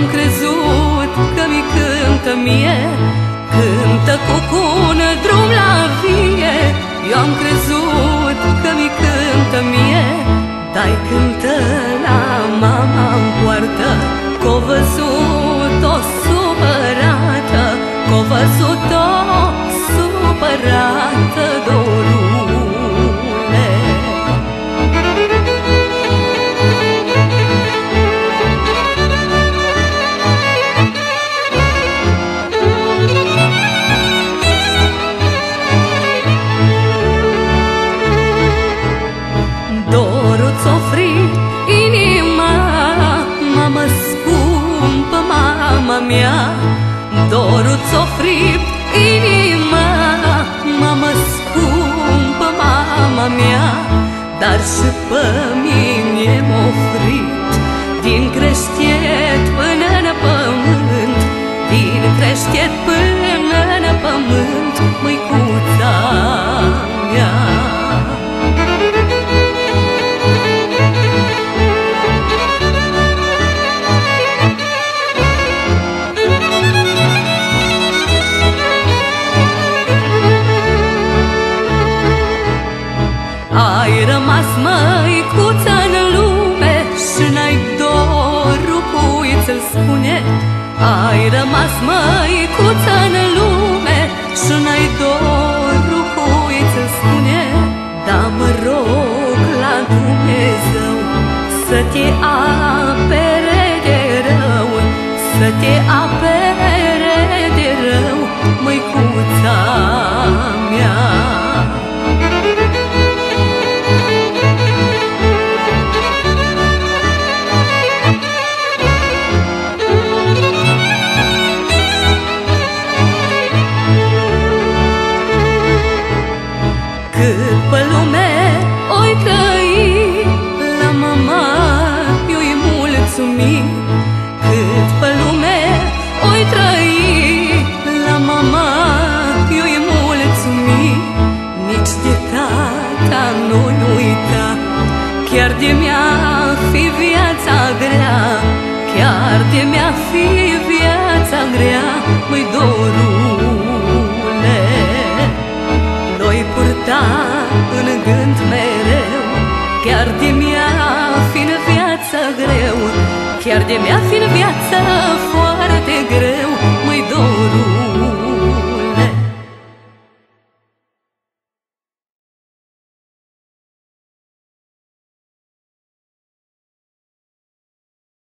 am crezut că mi cântă mie Cântă cucună drum la vie. Eu am crezut mea Dorul ți-o fript inima. Mamă scumpă, mama mea Dar și pe mine m-o frit Din creștet Ai rămas măicuță în lume Și n-ai dorul cui ți-l spune Da mă rog la Dumnezeu Să te apere de rău Să te apere de rău Măicuța mea Cât pe lume oi trăi La mama eu-i mulțumi. Cât pe lume oi trăi La mama eu-i mulțumi. Nici de tata nu-i uita Chiar de mi-a fi viața grea Chiar de mi-a fi viața grea. Măi dorule de